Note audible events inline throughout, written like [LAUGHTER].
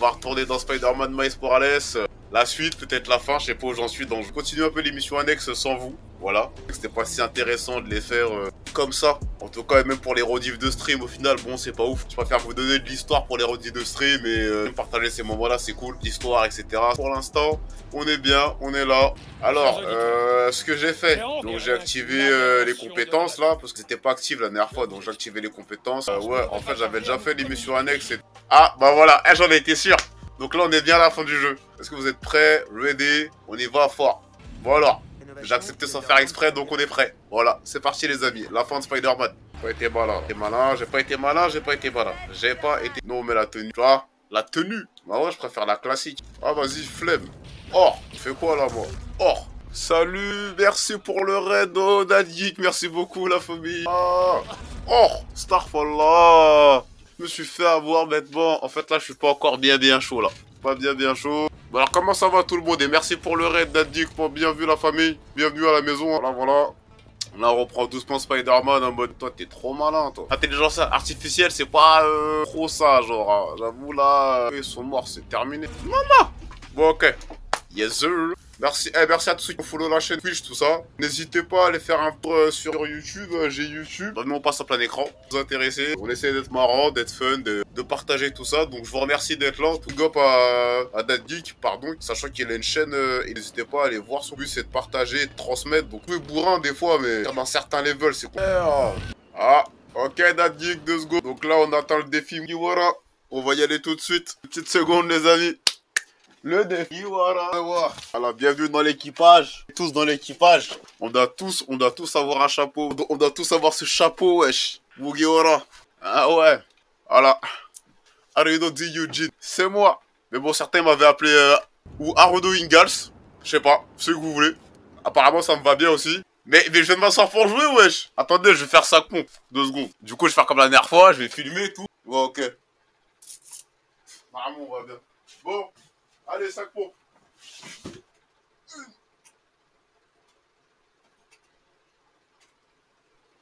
va retourner dans Spider-Man Miles Morales. La suite, peut-être la fin, je sais pas où j'en suis. Donc je continue un peu l'émission annexe sans vous. Voilà. C'était pas si intéressant de les faire euh, comme ça. En tout cas, même pour les rediffs de stream, au final, bon, c'est pas ouf. Je préfère vous donner de l'histoire pour les rediffs de stream et euh, partager ces moments-là, c'est cool. L'histoire, etc. Pour l'instant, on est bien, on est là. Alors, euh, ce que j'ai fait, donc j'ai activé les compétences là, parce que c'était pas actif la dernière fois, donc j'ai activé les compétences. Ouais, en fait, j'avais déjà fait l'émission annexe. Et... Ah, bah voilà, eh, j'en ai été sûr. Donc là, on est bien à la fin du jeu. Est-ce que vous êtes prêts? Ready? On y va fort. Voilà. J'ai accepté sans faire exprès, donc on est prêt. Voilà, c'est parti les amis. La fin de Spider-Man. J'ai pas été malin. J'ai malin, j'ai pas été malin, j'ai pas été malin. J'ai pas été... Non, mais la tenue. Tu vois La tenue. Bah ouais, je préfère la classique. Ah, vas-y, flemme. Oh, tu fais quoi là, moi? Oh Salut, merci pour le raid, oh, Geek, merci beaucoup, la famille. Ah. Oh, Starfall, Je me suis fait avoir bêtement. En fait, là, je suis pas encore bien, bien chaud, là. Pas bien, bien chaud. Alors, comment ça va tout le monde? Et merci pour le raid, Geek, pour bienvenue la famille. Bienvenue à la maison. Voilà, voilà. Là, on reprend doucement Spider-Man en mode, toi, t'es trop malin, toi. Intelligence artificielle, c'est pas euh, trop ça, genre. hein. J'avoue, là, euh, ils sont morts, c'est terminé. Maman Bon, ok. Yes, sir. Merci, eh, merci à tous ceux qui ont follow la chaîne Twitch, tout ça. N'hésitez pas à aller faire un tour euh, sur YouTube. euh, J'ai YouTube. Vraiment, on passe en plein écran. Vous intéressez. On essaie d'être marrant, d'être fun, de, partager tout ça. Donc, je vous remercie d'être là. Tout gop à, à Dad Geek, pardon. Sachant qu'il a une chaîne. euh, n'hésitez pas à aller voir son but, c'est de partager, de transmettre. Donc, peu bourrin des fois, mais dans certains levels, c'est cool. Ah, ok, Dad Geek, deux secondes. Donc là, on attend le défi Miwara. On va y aller tout de suite. Petite seconde, les amis. Le défi, voilà. Voilà, bienvenue dans l'équipage. Tous dans l'équipage. On doit tous, on tous avoir un chapeau. On doit, tous avoir ce chapeau, wesh. Mugiwara. Ah ouais. Voilà. Haruno Di Eugene. C'est moi. Mais bon, certains m'avaient appelé, euh, ou Haruno Ingalls. Je sais pas, ce que vous voulez. Apparemment, ça me va bien aussi. Mais, mais je viens de m'asseoir pour jouer, wesh. Attendez, je vais faire ça con. Deux secondes. Du coup, je vais faire comme la dernière fois. Je vais filmer et tout. Ouais, ok. Vraiment, on va bien. Bon. Allez, sac pour.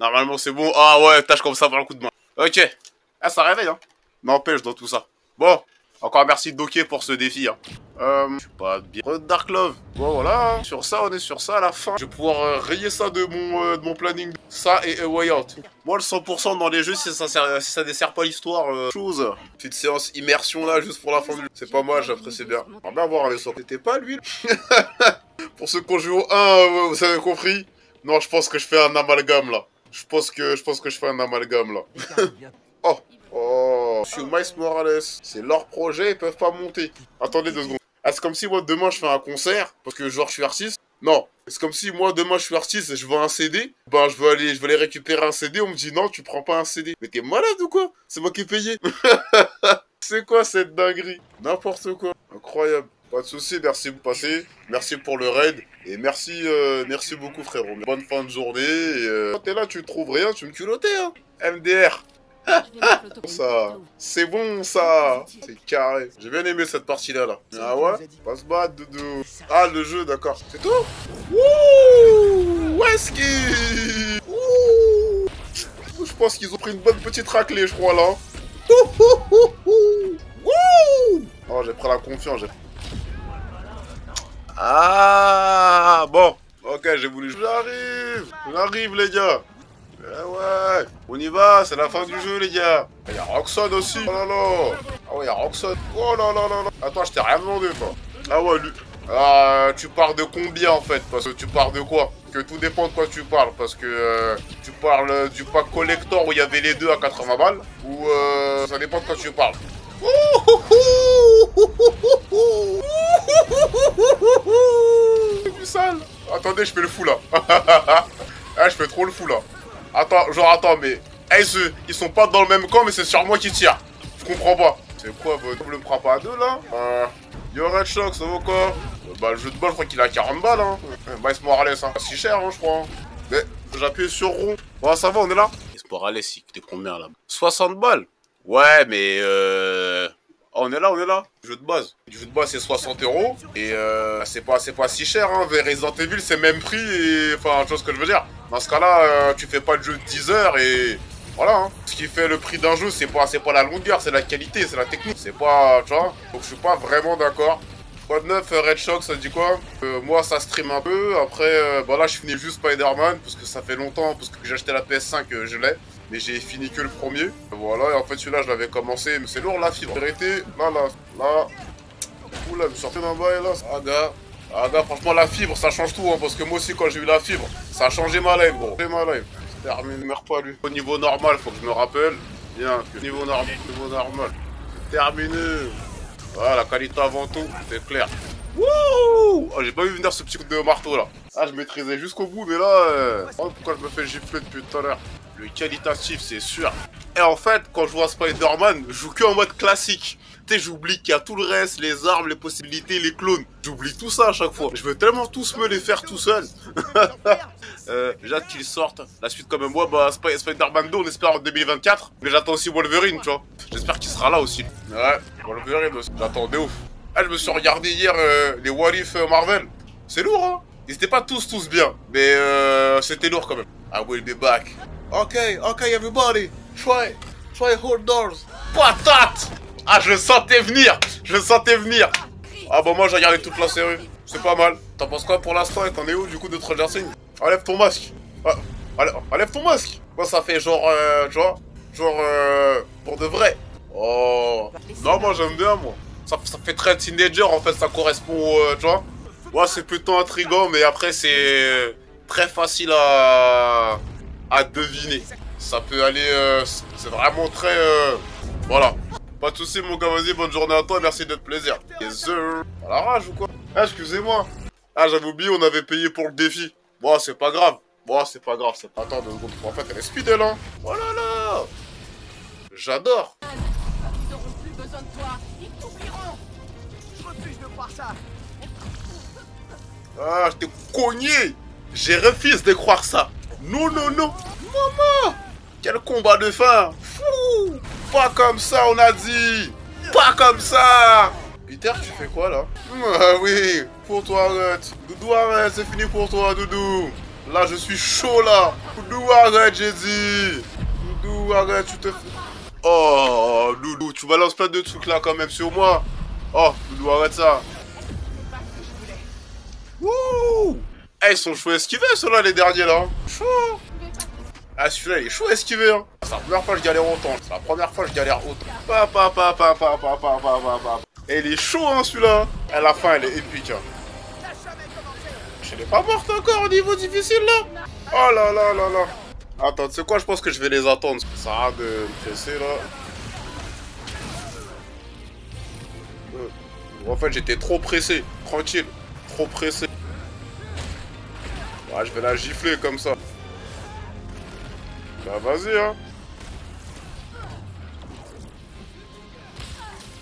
Normalement, c'est bon. Ah ouais, tâche comme ça par le coup de main. Ok. Ah, ça réveille, hein. N'empêche dans tout ça. Bon. Encore merci Doké pour ce défi. Hein. Euh, je suis pas bien. Dark Love. Bon, voilà. Sur ça, on est sur ça à la fin. Je vais pouvoir euh, rayer ça de mon, euh, de mon planning. Ça et Way Out. Moi, le 100% dans les jeux, si ça, si ça dessert pas l'histoire, euh, chose. Petite séance immersion là, juste pour la fin du. C'est pas moi, j'apprécie bien. On va bien voir les sorts. C'était pas lui. [LAUGHS] pour ceux qui ont joué au 1, euh, vous avez compris. Non, je pense que je fais un amalgame là. Je pense que je pense que je fais un amalgame là. [LAUGHS] oh, oh, sur Miles Morales, c'est leur projet, ils peuvent pas monter. Attendez deux secondes. Ah, c'est comme si moi demain je fais un concert parce que genre je suis artiste. Non, c'est comme si moi demain je suis artiste et je vends un CD. Ben je veux aller, je veux aller récupérer un CD. On me dit non, tu prends pas un CD. Mais t'es malade ou quoi? C'est moi qui ai payé. [LAUGHS] c'est quoi cette dinguerie? N'importe quoi. Incroyable. Pas de soucis, merci de passer. Merci pour le raid. Et merci, euh, merci beaucoup frérot. Bonne fin de journée. Et, euh, quand t'es là, tu trouves rien, tu me culottais hein. MDR. Ça, c'est bon ça C'est carré. J'ai bien aimé cette partie-là, là. Ah ouais? Pas se battre, doudou. Ah, le jeu, d'accord. C'est tout? Wouh Wesky Wouh Je pense qu'ils ont pris une bonne petite raclée, je crois, là. Ouh, ouh, ouh, ouh. Wouh Oh, j'ai pris la confiance. Ah Bon, ok, j'ai voulu... J'arrive J'arrive, les gars ouais, on y va, c'est la fin du jeu les gars. Il y a Roxanne aussi. Oh là là. Ah ouais, il y a Roxanne. Oh là là là là. Attends, je t'ai rien demandé toi. Ah ouais, lui. Ah, tu parles de combien en fait? Parce que tu parles de quoi? Que tout dépend de quoi tu parles. Parce que euh, tu parles du pack collector où il y avait les deux à 80 balles. Ou euh, ça dépend de quoi tu parles. [LAUGHS] Attendez, je fais le fou là. [LAUGHS] ah, je fais trop le fou là. Attends, genre attends, mais... Hey, ceux, ils sont pas dans le même camp, mais c'est sur moi qui tire. Je comprends pas. C'est quoi, votre double me prend pas à deux, là? Euh... Yo, Red Shock, ça vaut quoi? Bah, le jeu de balle, je crois qu'il a 40 balles, hein. Miles Morales, hein. Pas si cher, hein, je crois. Mais, j'appuie sur rond. Bon, ça va, on est là Miles Morales, il coûtait combien, là? 60 balles Ouais, mais euh... Oh, on est là, on est là. Jeu de base. Le jeu de base, c'est 60 euros. Et euh, c'est pas, pas si cher, hein. Resident Evil, c'est même prix. Et... Enfin, tu vois ce que je veux dire. Dans ce cas-là, euh, tu fais pas de jeu de 10 heures et... Voilà, hein. Ce qui fait le prix d'un jeu, c'est pas, pas la longueur, c'est la qualité, c'est la technique. C'est pas, tu vois. Donc je suis pas vraiment d'accord. Quoi de neuf, Red Shock, ça dit quoi euh, Moi, ça stream un peu. Après, euh, là, je finis juste Spider-Man, parce que ça fait longtemps, parce que j'ai acheté la PS5, euh, je l'ai. Mais j'ai fini que le premier. Voilà, et en fait, celui-là, je l'avais commencé, mais c'est lourd, la fibre. Vérité, là, là, là... Oula, me sortez d'un bail, là. Ah, gars. Ah, gars, franchement, la fibre, ça change tout, hein, parce que moi aussi, quand j'ai eu la fibre, ça a changé ma life, gros. ma life. Terminé, meurs pas lui. Au niveau normal, faut que je me rappelle. Bien, niveau, normal, niveau normal. Terminé. Voilà, la qualité avant tout, c'est clair. Wouh oh, J'ai pas vu venir ce petit coup de marteau là. Ah, je maîtrisais jusqu'au bout, mais là... Euh... Oh, pourquoi je me fais gifler depuis tout à l'heure Le qualitatif, c'est sûr. Et en fait, quand je vois Spider-Man, je joue que en mode classique j'oublie qu'il y a tout le reste, les armes, les possibilités, les clones. J'oublie tout ça à chaque fois. Je veux tellement tous me les faire tout seul. [LAUGHS] euh, qu'ils sortent. La suite, comme moi, bah, Spider-Man 2, on espère en 2024. Mais j'attends aussi Wolverine, tu vois. J'espère qu'il sera là aussi. Ouais, Wolverine aussi. J'attends de ouf. Ah, je me suis regardé hier euh, les What If euh, Marvel. C'est lourd, hein. Ils étaient pas tous, tous bien. Mais euh, c'était lourd quand même. I will be back. Ok, ok, everybody. Try, try hold doors. Patate ah, je sentais venir Je sentais venir Ah bah moi j'ai regardé toute la série. C'est pas mal. T'en penses quoi pour l'instant et t'en es où du coup de Stranger Things? Enlève ton masque. Ah, enlève ton masque. Moi ça fait genre, euh, tu vois, genre euh, pour de vrai. Oh. Non moi j'aime bien moi. Ça, ça, fait très teenager en fait, ça correspond, euh, tu vois. Moi c'est plutôt intrigant mais après c'est très facile à, à deviner. Ça peut aller, euh, c'est vraiment très, euh, voilà. Pas de soucis mon gars, vas-y, bonne journée à toi, merci d'être plaisir. Yes sir. La rage ou quoi? Ah, excusez-moi. Ah, j'avais oublié, on avait payé pour le défi. Bon, c'est pas grave. Bon, c'est pas grave, c'est pas tant de secondes. En fait, elle est speed, elle, hein. Oh là là J'adore. Refuse. Ah, je t'ai cogné. J'ai refusé de croire ça. Non, non, non. Maman Quel combat de fin Fou pas comme ça, on a dit Pas comme ça Peter, tu fais quoi là? [LAUGHS] Ah oui, pour toi arrête. Doudou arrête, c'est fini pour toi Doudou. Là je suis chaud là. Doudou arrête, j'ai dit. Doudou arrête, tu te fais... Oh Doudou, tu balances plein de trucs là quand même sur moi. Oh Doudou arrête ça. Wouh Eh, ils sont chauds esquivés ceux-là les derniers là. Chaud ah, celui-là, il est chaud esquiver, hein? C'est la première fois que je galère autant. C'est la première fois que je galère autant. Pa, pa, pa, pa, pa, pa, pa, pa, pa, pa. Et il est chaud, hein, celui-là. À la fin, elle est épique, hein. Je l'ai pas morte encore au niveau difficile, là. Oh là là là là. Attends, tu sais quoi, je pense que je vais les attendre. Ça a de me presser, là. Euh, en fait, j'étais trop pressé. Tranquille. Trop pressé. Ouais, je vais la gifler comme ça. Bah vas-y hein.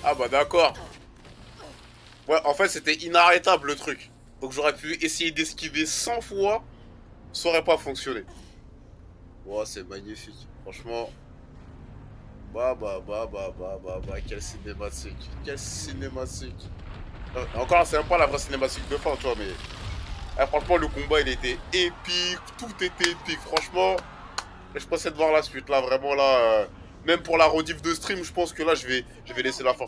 Ah bah d'accord. Ouais en fait c'était inarrêtable le truc. Donc j'aurais pu essayer d'esquiver 100 fois. Ça aurait pas fonctionné. Ouais c'est magnifique. Franchement. Bah bah bah bah bah bah bah Quelle cinématique. Quelle cinématique. Euh, Encore c'est même pas la vraie cinématique de fin tu vois mais eh, Franchement le combat il était épique. Tout était épique. Franchement je pensais de voir la suite. Là, vraiment, là, euh, même pour la rediff de stream, je pense que là, je vais, je vais laisser la fin.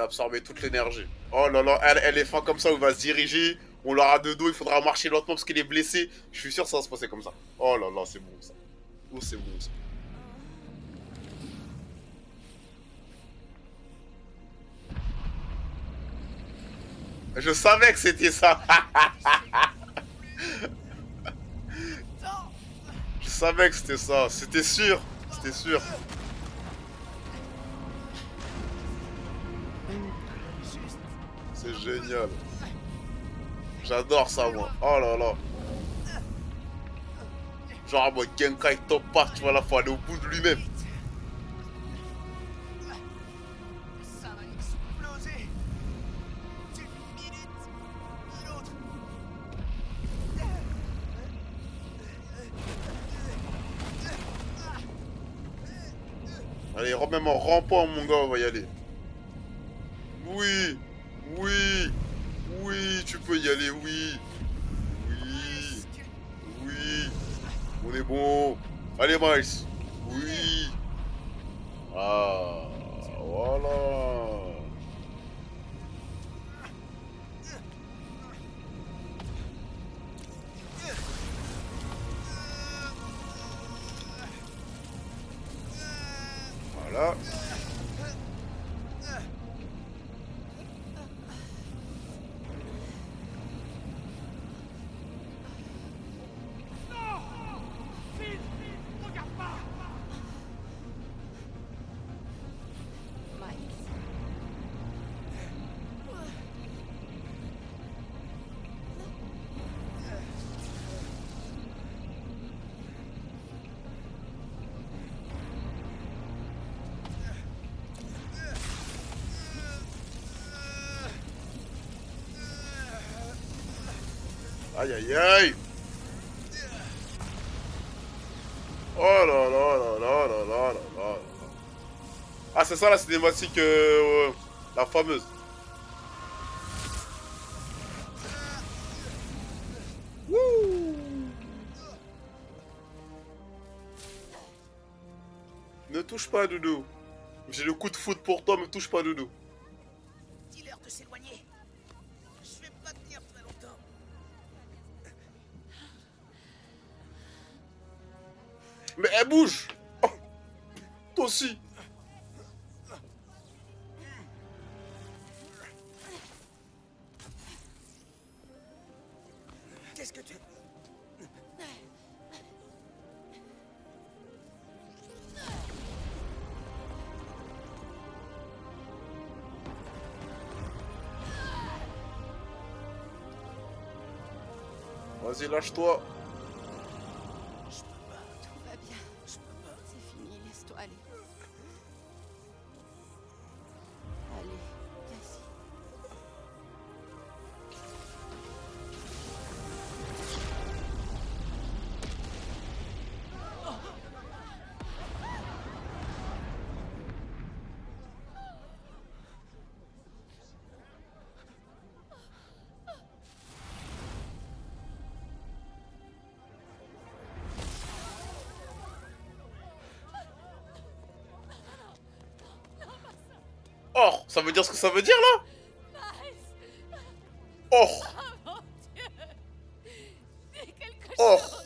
Absorber toute l'énergie. Oh là là, elle, est fin comme ça, il va se diriger. On l'aura de dos, il faudra marcher lentement parce qu'il est blessé. Je suis sûr ça va se passer comme ça. Oh là là, c'est bon ça. Oh, c'est bon ça. Je savais que c'était ça. [LAUGHS] Je savais que c'était ça. C'était sûr. C'était sûr. Génial. J'adore ça, moi. Oh là là. Genre, moi, Genkai top part, tu vois, là, faut aller au bout de lui-même. Allez, même en rampant, mon gars, on va y aller. Oui, gamers. Aïe aïe aïe Oh là là là là là là là. Ah c'est ça la cinématique euh, la fameuse. Ne touche pas Doudou. J'ai le coup de foot pour toi, mais touche pas Doudou. Mais elle bouge. Oh. Toi aussi. Qu'est-ce que tu... Vas-y, lâche-toi Or, ça veut dire ce que ça veut dire là Or Dis quelque Or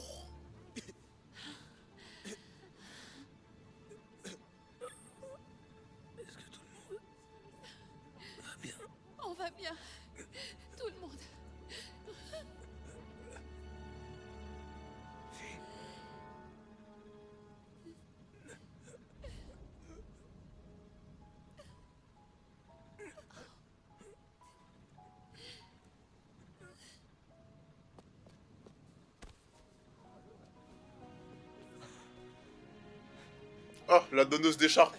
Ah, la donneuse d'écharpe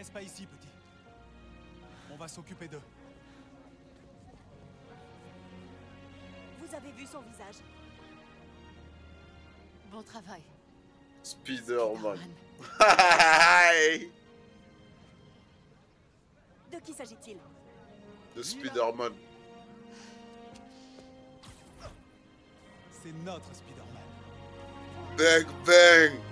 reste pas ici, petit. On va s'occuper d'eux. Vous avez vu son visage Bon travail. Spider-Man. De qui s'agit-il? De Spider-Man. C'est notre Spider-Man. Bang bang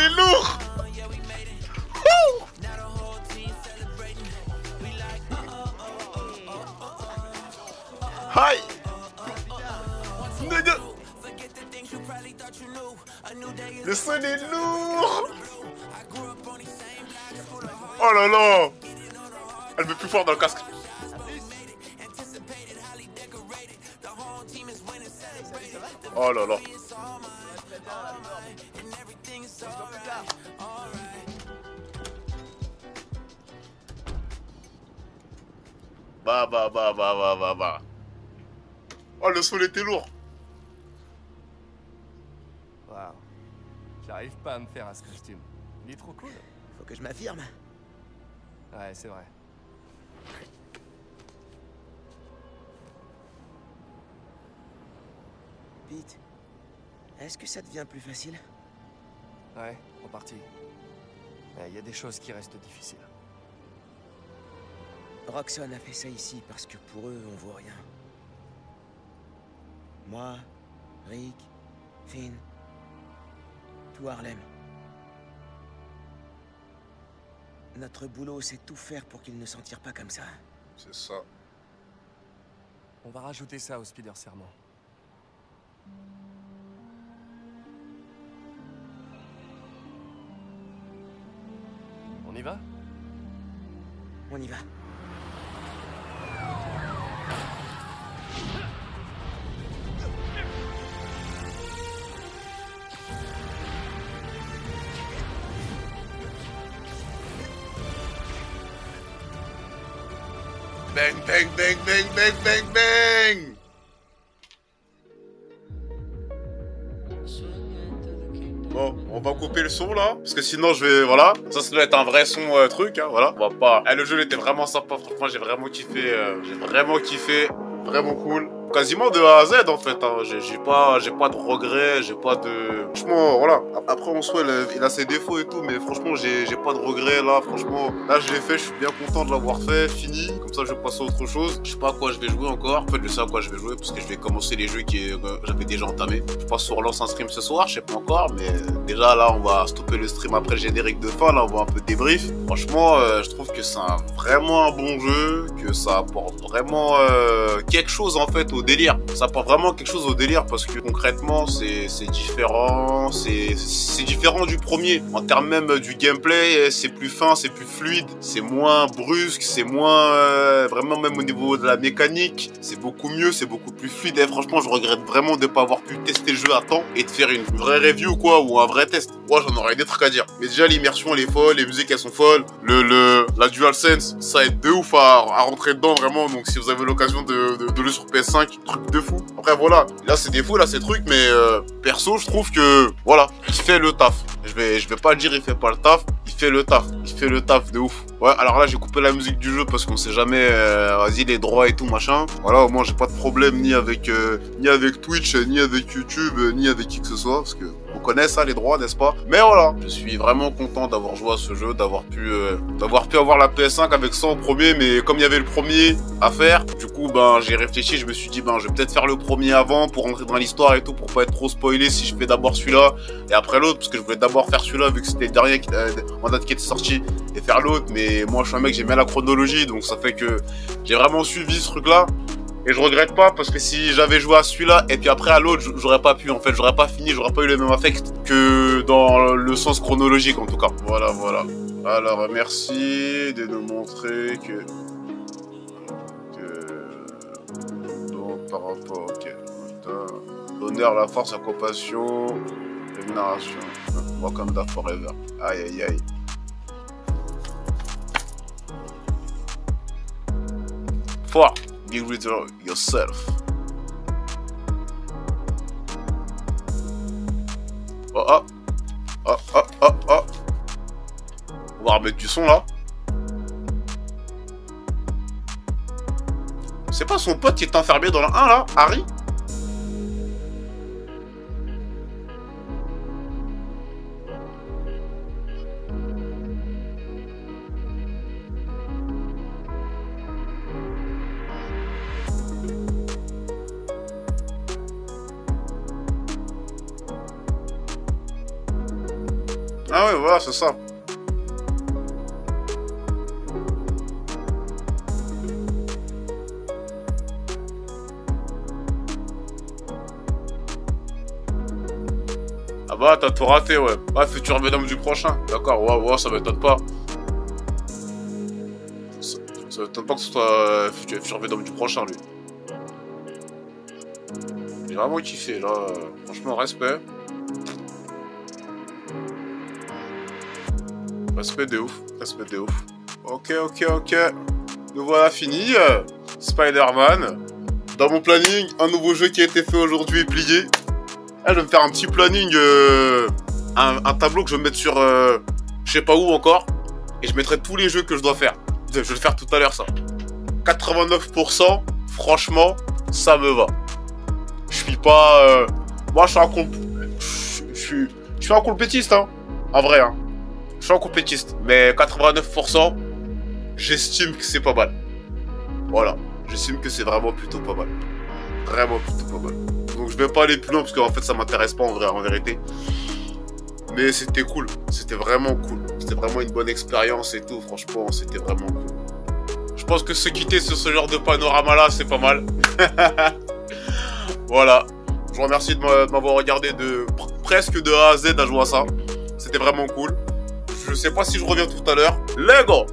est lourd. Blue. I grew up on these same blocks. Full of heart. Oh là là. Elle veut plus fort dans le casque. Oh là là. Bah bah bah bah bah bah bah. Oh le son était lourd. Waouh. J'arrive pas à me faire à ce costume. Il est trop cool. Faut que je m'affirme. Ouais, c'est vrai. Pete, est-ce que ça devient plus facile? Ouais, en partie. Mais il y a des choses qui restent difficiles. Roxanne a fait ça ici parce que pour eux, on vaut rien. Moi, Rick, Finn, tout Harlem. Notre boulot, c'est tout faire pour qu'ils ne s'en tirent pas comme ça. C'est ça. On va rajouter ça au Spider Serment. On y va. Bang bang bang bang bang bang bang le son là, parce que sinon je vais, voilà, ça ça doit être un vrai son euh, truc, hein, voilà. On va pas. Eh, le jeu était vraiment sympa, franchement j'ai vraiment kiffé, euh, j'ai vraiment kiffé, vraiment cool. Quasiment de A à Z en fait, hein. j'ai pas, pas de regrets, j'ai pas de. Franchement, voilà. Après en soi il a, ses défauts et tout, mais franchement j'ai pas de regrets là, franchement. Là je l'ai fait, je suis bien content de l'avoir fait, fini. Comme ça je vais passer à autre chose. Je sais pas à quoi je vais jouer encore. En fait je sais à quoi je vais jouer parce que je vais commencer les jeux euh, j'avais déjà entamés. Je passe sur relance un stream ce soir, je sais pas encore, mais déjà là on va stopper le stream après le générique de fin, là on va un peu débrief. Franchement euh, je trouve que c'est vraiment un bon jeu, que ça apporte vraiment euh, quelque chose en fait au délire. Ça apporte vraiment quelque chose au délire parce que concrètement c'est différent, c'est différent du premier. En termes même du gameplay, c'est plus fin, c'est plus fluide, c'est moins brusque, c'est moins euh, vraiment même au niveau de la mécanique, c'est beaucoup mieux, c'est beaucoup plus fluide. Et franchement, je regrette vraiment de pas avoir pu tester le jeu à temps et de faire une vraie review quoi ou un vrai test. Moi, j'en aurais des trucs à dire. Mais déjà l'immersion elle est folle, les musiques elles sont folles, le le la DualSense ça aide de ouf à, à rentrer dedans vraiment. Donc si vous avez l'occasion de, de, de le sur PS5, truc de fou. Après voilà, là c'est des fous, là c'est trucs, mais euh, perso je trouve que voilà, il fait le taf. Je vais je vais pas dire il fait pas le taf, il fait le taf, le taf de ouf. Ouais, alors là j'ai coupé la musique du jeu parce qu'on sait jamais, euh, vas-y les droits et tout machin. Voilà, au moins j'ai pas de problème ni avec euh, ni avec Twitch, ni avec YouTube, ni avec qui que ce soit parce que on connaît ça les droits, n'est-ce pas? Mais voilà, je suis vraiment content d'avoir joué à ce jeu, d'avoir pu euh, d'avoir pu avoir la PS5 avec ça en premier, mais comme il y avait le premier à faire, du coup ben j'ai réfléchi, je me suis dit ben je vais peut-être faire le premier avant pour rentrer dans l'histoire et tout pour pas être trop spoilé si je fais d'abord celui-là et après l'autre parce que je voulais d'abord faire celui-là vu que c'était le dernier qui- euh, en date qui était sorti et faire l'autre mais moi je suis un mec j'aime bien la chronologie donc ça fait que j'ai vraiment suivi ce truc là et je regrette pas parce que si j'avais joué à celui-là et puis après à l'autre j'aurais pas pu en fait j'aurais pas fini j'aurais pas eu le même affect que dans le sens chronologique en tout cas. Voilà voilà. Alors merci de nous montrer que que donc par rapport ok. L'honneur la force la compassion la narration Wakanda forever. Aïe aïe aïe Fort. Be reader yourself. Oh oh. Oh oh oh oh. On va remettre du son là. C'est pas son pote qui est enfermé dans le 1 là, Harry? Ah ouais, voilà, c'est ça. Ah bah, t'as tout raté, ouais. Ah, futur Venom du prochain. D'accord, ouais, ouais, ça m'étonne pas. Ça, m'étonne pas que ce soit euh, futur, futur Venom du prochain, lui. J'ai vraiment kiffé, là. Franchement, respect. Respect de ouf, respect de ouf. Ok, ok, ok. Nous voilà finis. euh, Spider-Man. Dans mon planning, un nouveau jeu qui a été fait aujourd'hui, plié. Je vais me faire un petit planning, euh, un, tableau que je vais mettre sur, euh, je sais pas où encore, et je mettrai tous les jeux que je dois faire. Je vais le faire tout à l'heure, ça. 89%, franchement, ça me va. Je suis pas, moi, je suis un comp... Je je suis, je suis un compétiste, hein. En vrai, hein. Je suis un compétiste, mais 89%, j'estime que c'est pas mal. Voilà, j'estime que c'est vraiment plutôt pas mal. Vraiment plutôt pas mal. Donc je vais pas aller plus loin parce qu'en fait ça m'intéresse pas en vrai, en vérité. Mais c'était cool, c'était vraiment cool. C'était vraiment une bonne expérience et tout, franchement, c'était vraiment cool. Je pense que se quitter sur ce genre de panorama là, c'est pas mal. [LAUGHS] voilà. Je vous remercie de m'a- de m'avoir regardé de pr- presque de A à Z à jouer à ça. C'était vraiment cool. Je sais pas si je reviens tout à l'heure. Lego